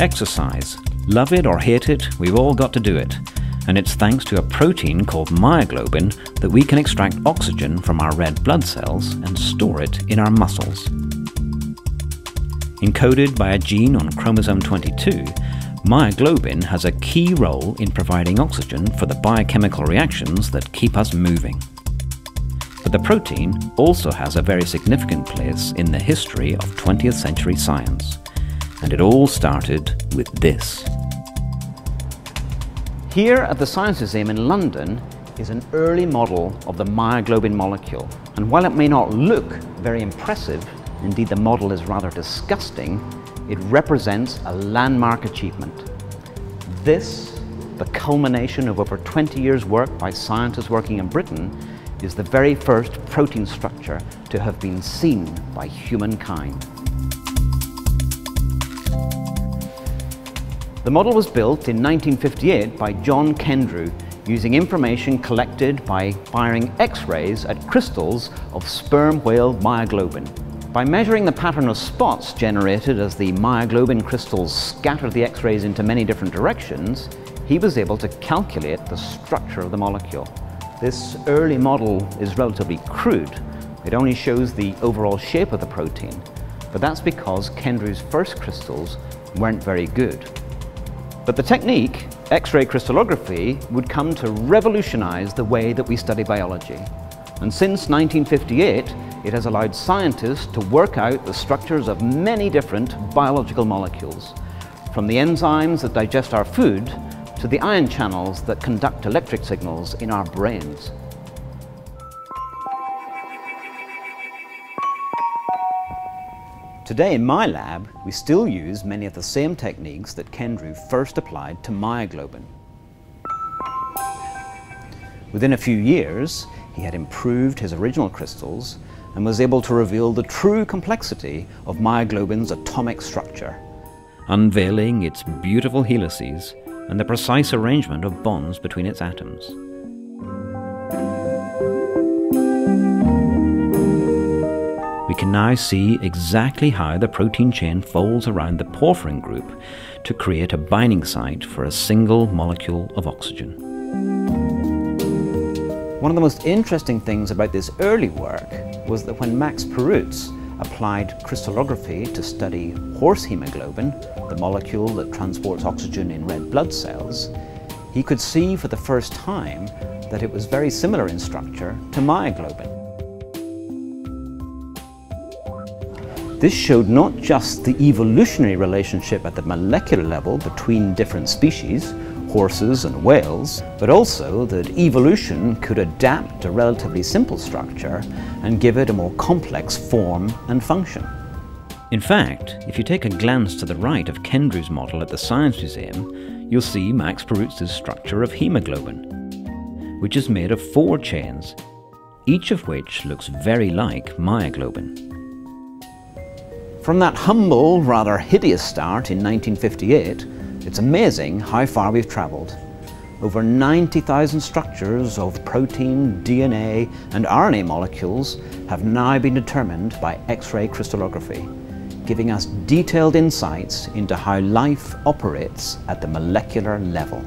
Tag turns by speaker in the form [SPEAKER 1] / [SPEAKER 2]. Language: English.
[SPEAKER 1] Exercise. Love it or hate it, we've all got to do it. And it's thanks to a protein called myoglobin that we can extract oxygen from our red blood cells and store it in our muscles. Encoded by a gene on chromosome 22, myoglobin has a key role in providing oxygen for the biochemical reactions that keep us moving. But the protein also has a very significant place in the history of 20th century science. And it all started with this. Here at the Science Museum in London is an early model of the myoglobin molecule. And while it may not look very impressive, indeed the model is rather disgusting, it represents a landmark achievement. This, the culmination of over 20 years' work by scientists working in Britain, is the very first protein structure to have been seen by humankind. The model was built in 1958 by John Kendrew using information collected by firing X-rays at crystals of sperm whale myoglobin. By measuring the pattern of spots generated as the myoglobin crystals scattered the X-rays into many different directions, he was able to calculate the structure of the molecule. This early model is relatively crude. It only shows the overall shape of the protein, but that's because Kendrew's first crystals weren't very good. But the technique, X-ray crystallography, would come to revolutionize the way that we study biology. And since 1958, it has allowed scientists to work out the structures of many different biological molecules, from the enzymes that digest our food to the ion channels that conduct electric signals in our brains. Today in my lab, we still use many of the same techniques that Kendrew first applied to myoglobin. Within a few years, he had improved his original crystals and was able to reveal the true complexity of myoglobin's atomic structure, unveiling its beautiful helices and the precise arrangement of bonds between its atoms. we can now see exactly how the protein chain folds around the porphyrin group to create a binding site for a single molecule of oxygen. One of the most interesting things about this early work was that when Max Perutz applied crystallography to study horse hemoglobin, the molecule that transports oxygen in red blood cells, he could see for the first time that it was very similar in structure to myoglobin. This showed not just the evolutionary relationship at the molecular level between different species, horses and whales, but also that evolution could adapt a relatively simple structure and give it a more complex form and function. In fact, if you take a glance to the right of Kendrew's model at the Science Museum, you'll see Max Perutz's structure of hemoglobin, which is made of four chains, each of which looks very like myoglobin. From that humble, rather hideous start in 1958, it's amazing how far we've travelled. Over 90,000 structures of protein, DNA and RNA molecules have now been determined by X-ray crystallography, giving us detailed insights into how life operates at the molecular level.